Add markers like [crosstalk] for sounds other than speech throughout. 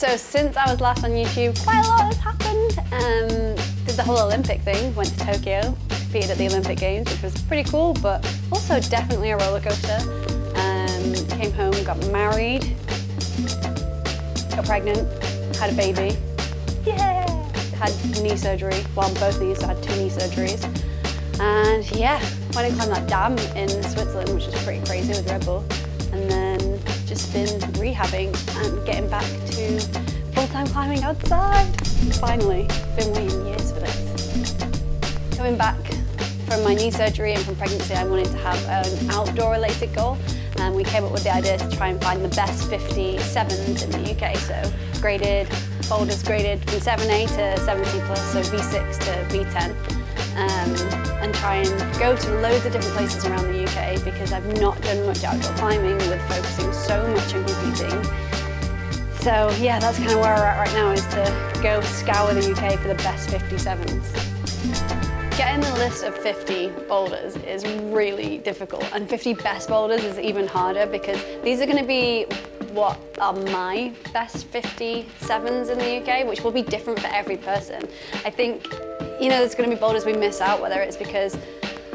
So since I was last on YouTube, quite a lot has happened. Um, did the whole Olympic thing, went to Tokyo, competed at the Olympic Games, which was pretty cool, but also definitely a roller coaster. Um, came home, got married, got pregnant, had a baby. Yeah! Had knee surgery, well both knees, so I had two knee surgeries. And yeah, went and climbed that dam in Switzerland, which was pretty crazy with Red Bull. And then just been rehabbing and getting back to full-time climbing outside. Finally, been waiting years for this. Coming back from my knee surgery and from pregnancy, I wanted to have an outdoor related goal. And we came up with the idea to try and find the best 57s in the UK. So graded, boulders graded from 7A to 7C plus, so V6 to V10. Um, and try and go to loads of different places around the UK because I've not done much outdoor climbing with focusing so much on competing. So yeah, that's kind of where we're at right now is to go scour the UK for the best 57s. Getting the list of 50 boulders is really difficult and 50 best boulders is even harder because these are going to be what are my best 57s in the UK, which will be different for every person. I think you know, there's going to be boulders we miss out, whether it's because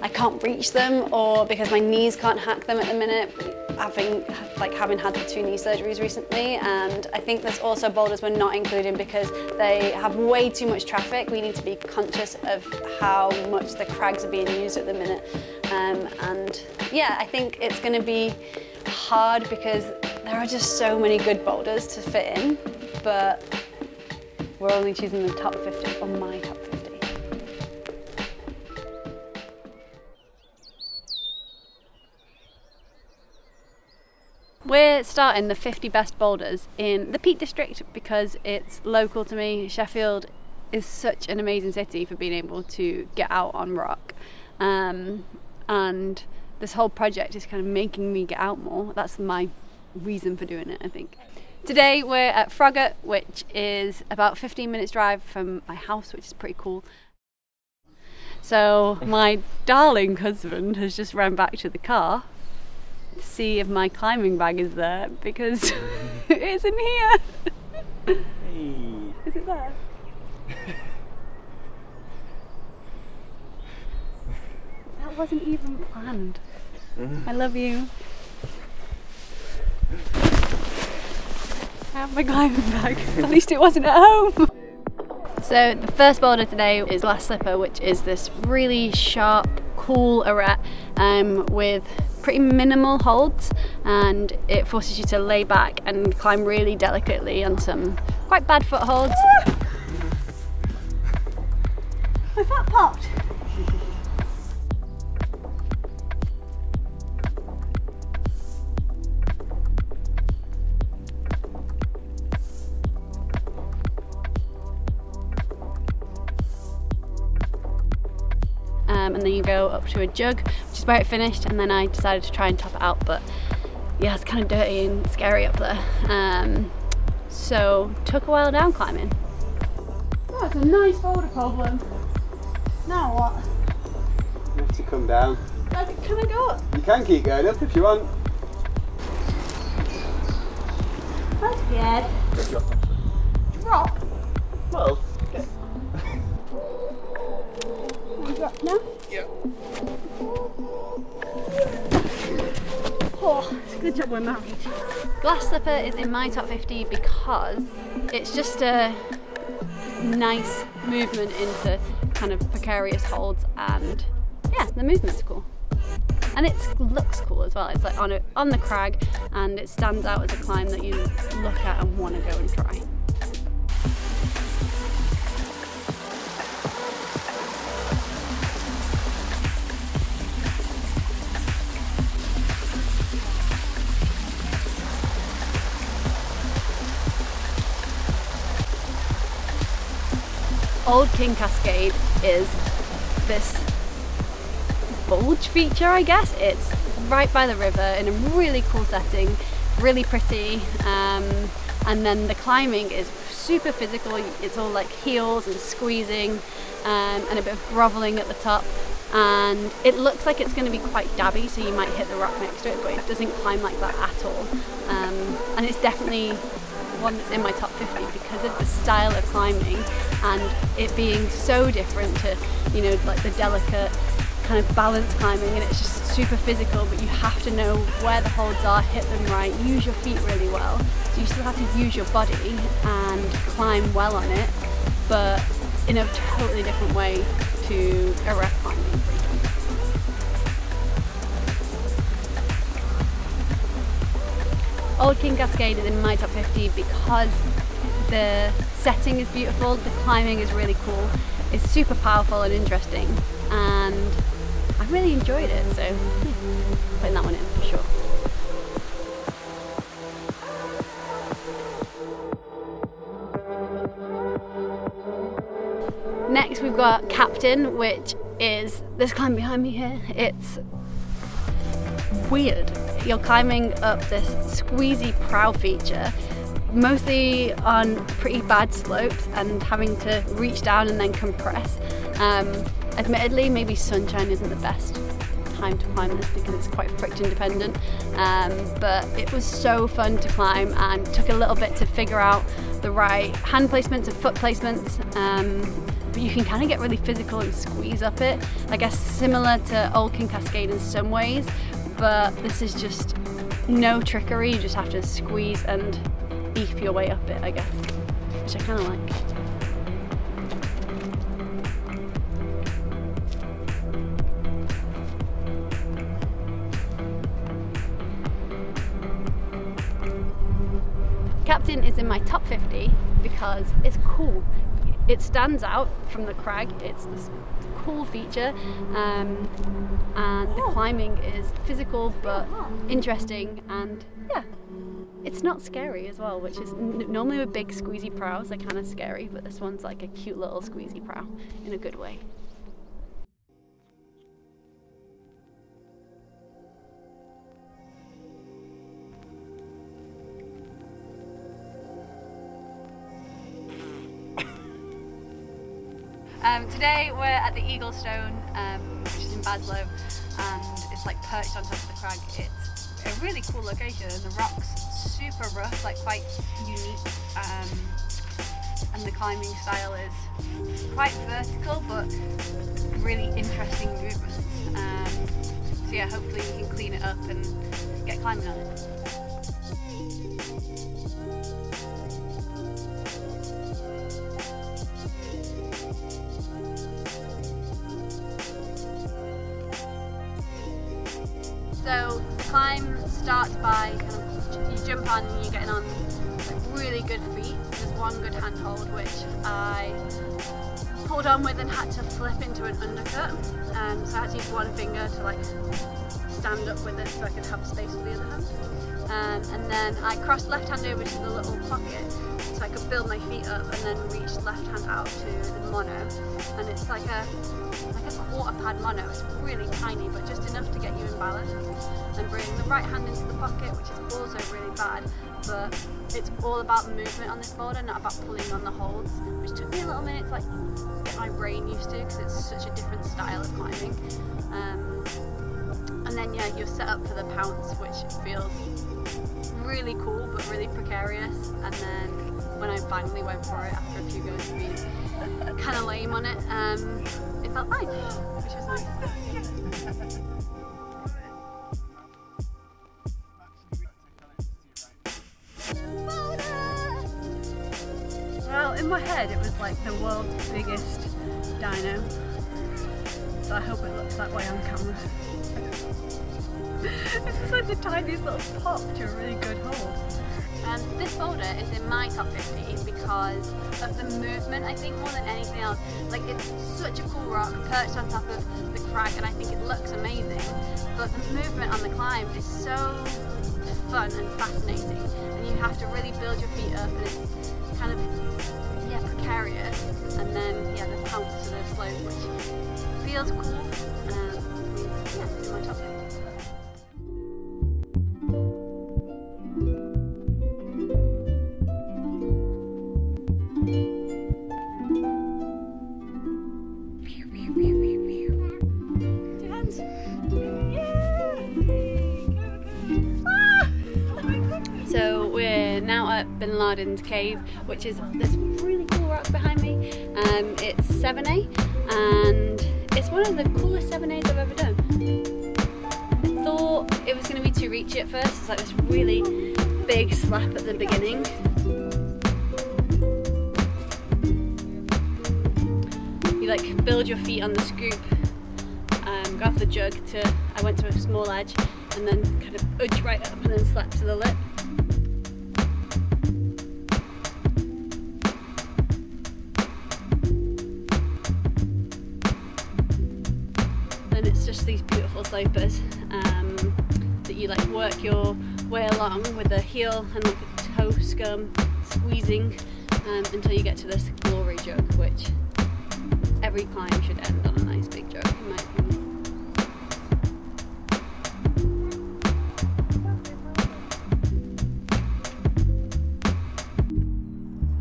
I can't reach them or because my knees can't hack them at the minute, having like having had the two knee surgeries recently. And I think there's also boulders we're not including because they have way too much traffic. We need to be conscious of how much the crags are being used at the minute. Um, and yeah, I think it's going to be hard because there are just so many good boulders to fit in, but we're only choosing the top 50, on my top We're starting the 50 best boulders in the Peak District because it's local to me. Sheffield is such an amazing city for being able to get out on rock. Um, and this whole project is kind of making me get out more. That's my reason for doing it, I think. Today we're at Froggatt, which is about 15 minutes drive from my house, which is pretty cool. So my darling husband has just ran back to the car see if my climbing bag is there because [laughs] it isn't here. Hey. Is it there? that wasn't even planned. I love you. I have my climbing bag. [laughs] At least it wasn't at home. So the first boulder today is Glass Slipper, which is this really sharp, cool arete um, with pretty minimal holds and it forces you to lay back and climb really delicately on some quite bad footholds. [laughs] My foot popped. Go up to a jug, which is where it finished, and then I decided to try and top it out, but yeah, it's kind of dirty and scary up there. Um, so took a while down climbing. That's a nice boulder problem. Now what? You have to come down. Can I go up? You can keep going up if you want. I'm scared. Drop? Well, Drop now? Good job we're married. Glass Slipper is in my top 50 because it's just a nice movement into kind of precarious holds and yeah, the movement's cool. And it looks cool as well. It's like on, a, on the crag and it stands out as a climb that you look at and want to go and try. Old King Cascade is this bulge feature, I guess. It's right by the river in a really cool setting, really pretty, um, and then the climbing is super physical. It's all like heels and squeezing um, and a bit of groveling at the top. And it looks like it's going to be quite dabby, so you might hit the rock next to it, but it doesn't climb like that at all. Um, and it's definitely one that's in my top 50 because of the style of climbing and it being so different to, you know, like the delicate kind of balance climbing and it's just super physical but you have to know where the holds are, hit them right, use your feet really well. So you still have to use your body and climb well on it but in a totally different way to arete climbing. Old King Cascade is in my top 50 because the setting is beautiful, the climbing is really cool, it's super powerful and interesting and I really enjoyed it so yeah, putting that one in for sure. Next we've got Captain which is this climb behind me here. It's weird. You're climbing up this squeezy prow feature mostly on pretty bad slopes and having to reach down and then compress. Um, admittedly, maybe sunshine isn't the best time to climb this because it's quite friction dependent um, but it was so fun to climb and took a little bit to figure out the right hand placements and foot placements um, but you can kind of get really physical and squeeze up it I guess similar to Old King Cascade in some ways but this is just no trickery you just have to squeeze and beef your way up it I guess which I kind of like. Captain is in my top 50 because it's cool. It stands out from the crag. It's this cool feature um, and the climbing is physical but interesting and yeah, it's not scary as well, which is normally with big squeezy prows, they're kind of scary, but this one's like a cute little squeezy prow in a good way. The Eagle Stone, um, which is in Baslow, and it's like perched on top of the crag. It's a really cool location, and the rocks super rough, like quite unique, um, and the climbing style is quite vertical, but really interesting movements. Um, so yeah, hopefully we can clean it up and get climbing on it. So the climb starts by kind of, you jump on and you're getting on really good feet. There's one good handhold which I pulled on with and had to flip into an undercut. Um, so I had to use one finger to like stand up with it so I could have space for the other hand. Um, and then I crossed left hand over to the little pocket so I could build my feet up and then reach left hand out to the mono. And it's like a like a quarter pad mono. It's really tiny, but just enough to get you in balance. And bring the right hand into the pocket, which is also really bad, but it's all about movement on this boulder, not about pulling on the holds, which took me a little minute to like get my brain used to because it's such a different style of climbing. And then yeah, you're set up for the pounce, which feels really cool but really precarious. And then when I finally went for it after a few goes of being kind of lame on it, um, it felt fine, which was nice. Well, in my head it was like the world's biggest dino. So I hope it looks that way on camera. It's just like the tiniest little pop to a really good hold. And this boulder is in my top 50 because of the movement, I think, more than anything else. Like, it's such a cool rock perched on top of the crag, and I think it looks amazing. But the movement on the climb is so fun and fascinating, and you have to really build your feet up, and it's kind of, yeah, precarious. And then, yeah, the pounce to the slope, which feels cool. Um, yeah, it's in my top 50. So we're now at Bin Laden's cave, which is this really cool rock behind me. Um, it's 7A and it's one of the coolest 7As I've ever done. I thought it was going to be too reachy at first, it's like this really big slap at the beginning. You like build your feet on the scoop, um, off the jug to, I went to a small edge and then kind of edge right up and then slap to the lip. Just these beautiful slopers um, that you like work your way along with the heel and the toe scum squeezing um, until you get to this glory jug, which every climb should end on a nice big jug in my opinion.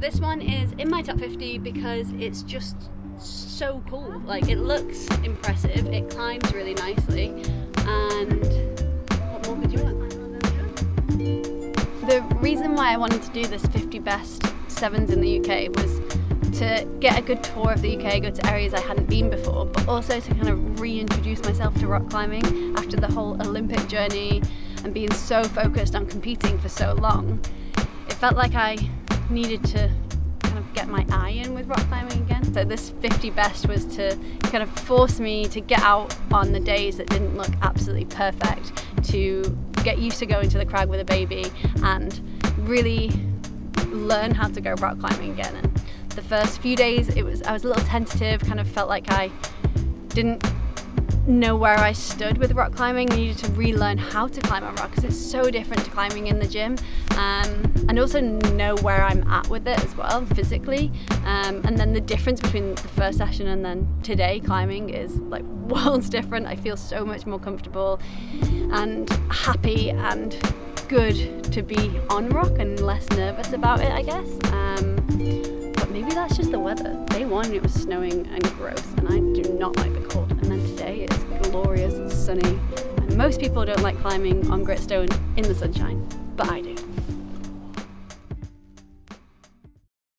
This one is in my top 50 because it's just so cool. Like it looks impressive, it climbs really nicely, and what more could you want? The reason why I wanted to do this 50 best sevens in the UK was to get a good tour of the UK, go to areas I hadn't been before, but also to kind of reintroduce myself to rock climbing after the whole Olympic journey and being so focused on competing for so long. It felt like I needed to kind of get my eye in with rock climbing again. So this 50 best was to kind of force me to get out on the days that didn't look absolutely perfect, to get used to going to the crag with a baby and really learn how to go rock climbing again. And the first few days it was I was a little tentative, kind of felt like I didn't know where I stood with rock climbing. I needed to relearn how to climb on rock because it's so different to climbing in the gym, um, and also know where I'm at with it as well physically. Um, and then the difference between the first session and then today climbing is like [laughs] worlds different. I feel so much more comfortable and happy and good to be on rock and less nervous about it, I guess. Um, but maybe that's just the weather. Day one it was snowing and gross and I do not like the cold. And then glorious, it's sunny. And most people don't like climbing on gritstone in the sunshine, but I do.